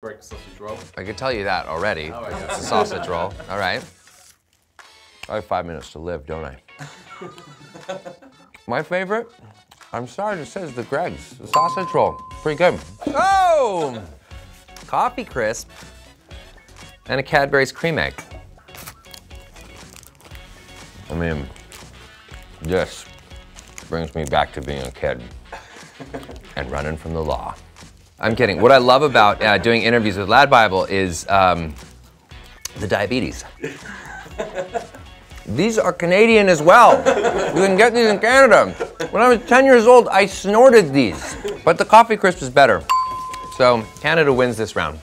Break sausage roll. I could tell you that already. Oh, yeah. It's a sausage roll. All right. I have five minutes to live, don't I? My favorite, I'm sorry to say, is the Greggs. The sausage roll. Pretty good. Oh! Coffee crisp and a Cadbury's Creme Egg. I mean, this brings me back to being a kid and running from the law. I'm kidding. What I love about uh, doing interviews with Lad Bible is um, the diabetes. These are Canadian as well. You can get these in Canada. When I was 10 years old, I snorted these, but the coffee crisp is better. So Canada wins this round.